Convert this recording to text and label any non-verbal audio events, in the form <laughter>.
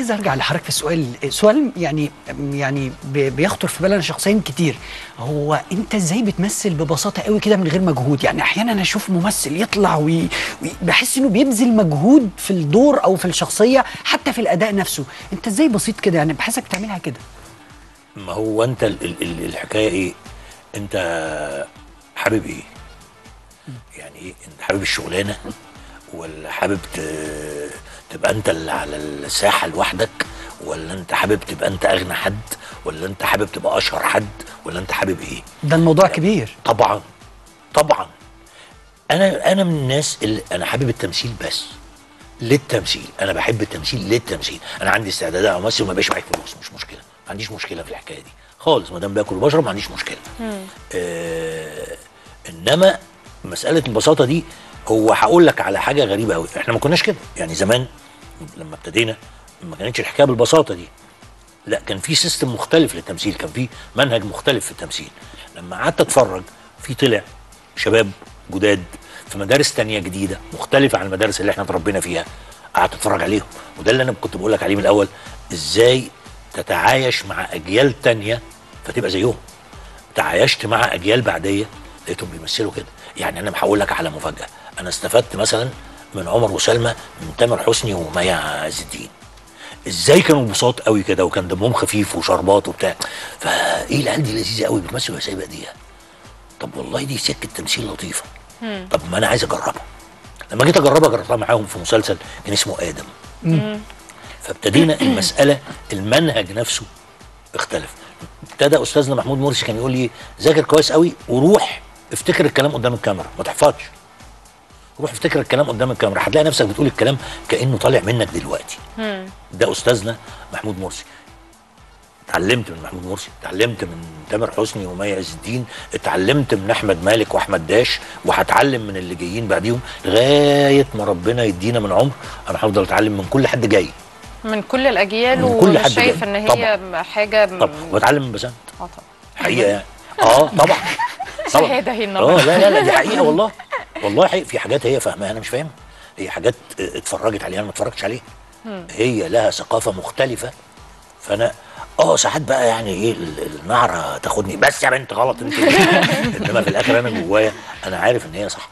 عايز ارجع لحضرتك في السؤال سؤال يعني يعني بي- بيخطر في بالنا شخصيا كتير. هو انت إزاي بتمثل ببساطة قوي كده من غير مجهود؟ يعني أحيانا أشوف ممثل يطلع وي- وي- بحس انه بيبذل مجهود في الدور أو في الشخصية حتى في الأداء نفسه. انت إزاي بسيط كده؟ يعني بحسك بتعملها كده. ما هو انت ال ال ال الحكاية إيه؟ انت حابب إيه؟ يعني إيه؟ انت حابب الشغلانة ولا حابب ت- تبقى انت اللي على الساحة لوحدك ولا انت حابب تبقى انت أغنى حد ولا انت حابب تبقى أشهر حد ولا انت حابب إيه؟ ده الموضوع كبير. طبعا طبعا. أنا أنا من الناس اللي أنا حابب التمثيل بس للتمثيل. أنا بحب التمثيل للتمثيل. أنا عندي استعداد امثل وما بقاش معايا فلوس مش مشكلة. ما عنديش مشكلة في الحكاية دي. خالص ما دام باكل وبشرب ما عنديش مشكلة. آه إنما مسألة البساطة دي هو هقول لك على حاجة غريبة قوي إحنا ما كناش كده. يعني زمان لما ابتدينا ما كانتش الحكاية بالبساطة دي. لا كان في سيستم مختلف للتمثيل كان في منهج مختلف في التمثيل. لما قعدت اتفرج في طلع شباب جداد في مدارس تانية جديدة مختلفة عن المدارس اللي إحنا اتربينا فيها. قعدت اتفرج عليهم. وده اللي أنا كنت بقول لك عليه من الأول إزاي تتعايش مع أجيال تانية فتبقى زيهم. تعايشت مع أجيال بعدية لقيتهم بيمثلوا كده. يعني أنا هقول لك على مفاجأة. أنا استفدت مثلا من عمر وسلمى من تامر حسني ومي عز الدين إزاي كانوا بساط قوي كده وكان دمهم خفيف وشربات وبتاع. فإيه العيال دي لذيذه قوي بتمثل وهي سايبه ايديها طب والله دي سكة تمثيل لطيفة. طب ما أنا عايز أجربها. لما جيت أجربها جربتها معاهم في مسلسل كان اسمه آدم. فابتدينا المسألة المنهج نفسه اختلف. ابتدى أستاذنا محمود مرسي كان يقول لي ذاكر كويس قوي وروح افتكر الكلام قدام الكاميرا ما تحفظش. روح افتكر الكلام قدام الكاميرا. هتلاقي نفسك بتقول الكلام كأنه طالع منك دلوقتي. ده أستاذنا محمود مرسي. اتعلمت من محمود مرسي اتعلمت من تامر حسني ومي عز الدين اتعلمت من أحمد مالك وأحمد داش وهتعلم من اللي جايين بعديهم لغاية ما ربنا يدينا من عمر. أنا هفضل أتعلم من كل حد جاي. من كل الأجيال من كل حد وشايف. إن هي طبعاً. حاجة طب وبتعلم من بسنت. آه طبعا. حقيقة يعني. آه طبعا. <laughs> شهادة هي آه النهارده لا لا لا دي حقيقة والله. والله حقيقة في حاجات هي فاهماها أنا مش فاهمها هي حاجات اتفرجت عليها أنا ما اتفرجتش عليها. هي لها ثقافة مختلفة. فأنا آه ساعات بقى يعني إيه ال- النعره تاخدني بس يا بنت غلط أنت <laughs> إنما في الآخر أنا جوايا أنا عارف إن هي صح.